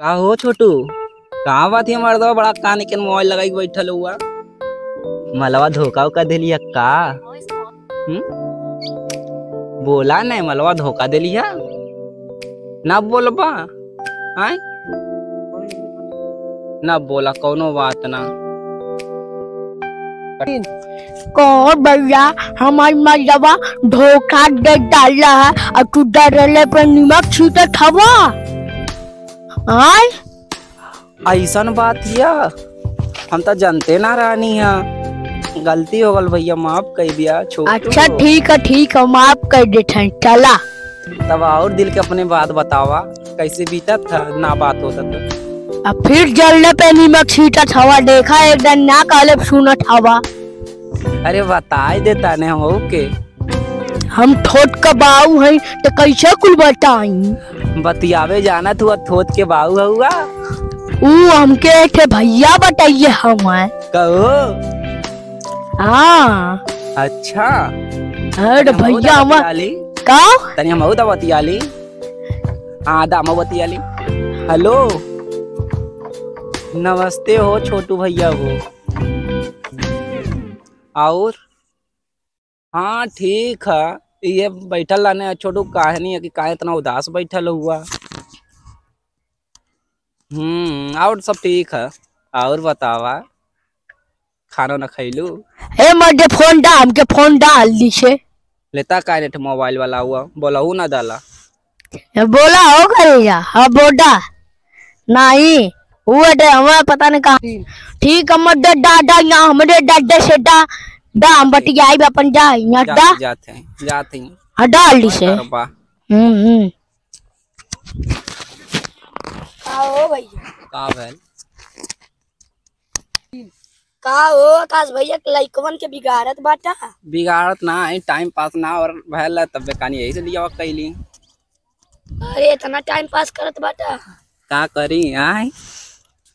का हो छोटू? कहाँ बात है मर्दवा बड़ा कान के मोबाइल लगाई बैठल हुआ। मलवा धोखा उका दिली का? बोला नहीं, मलवा धोखा दिली है? ना बोलबा, आय? ना बोला कोनो बात ना। कौन भैया, हमार मर्दवा धोखा दे डाला है, और तू डरले पे नमक छीटत हवा आय ऐसन बात हिया हम तो जानते ना रानी है गलती हो गल भैया माफ़ कर दिया अच्छा ठीक है ठीक है माफ़ कर देते चला। तब और दिल के अपने बात बतावा कैसे बीता था ना बात होता तो अब फिर जलने पे नमक छीटत हवा देखा एक दिन ना काले सुनत हवा। अरे बताई देता ने हो के। हम थोट का बाऊ हैं तो कैसे कुल बताई बतियावे जाना तू थोत के बाऊ हुआ। ऊ हमके थे भैया बताइए हमें कहो। हाँ। अच्छा। अरे भैया हम बतियाली। का तनी हम तो बतियाली। हाँ दामा बतियाली। हेलो। नमस्ते हो छोटू भैया हो। और? हाँ ठीक है। ये बैठल रहने छोटू काहे नहीं है कि काहे इतना उदास बैठल हुआ? हम्म और सब ठीक है। और बतावा खाना न खैलू? हे मर्दे फ़ोन डाल हमके फ़ोन डाल दी से लेता का नेट मोबाइल वाला हुआ? बोला हूँ ना डाला ये बोला हो करेगा? हाँ बोडा नहीं हुआ दे हमें पता नहीं कहा। ठीक है मर्दे डाडा यहाँ हमारे डाडे से डा डा हम बतियाई अपन जा यहाँ जाते जाते हैं जाते हैं। हाँ डाल दी से हम्म हम्म। हो भैया। का भैल? का हो आकाश भैया लइकवन के बिगाड़त बाटा। बिगाड़त ना है टाइम पास ना और भैल तब कहानी यही से लिया कैली। अरे इतना टाइम पास करत बाटा। का करी आय?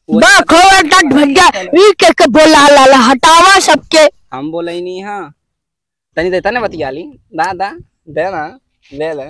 बा खोवा डट भैया ई के के बोला ला हटावा सबके। हम बोले नहीं हाँ। तनी देता ना बतियाली। दा दा दे ना ले ले।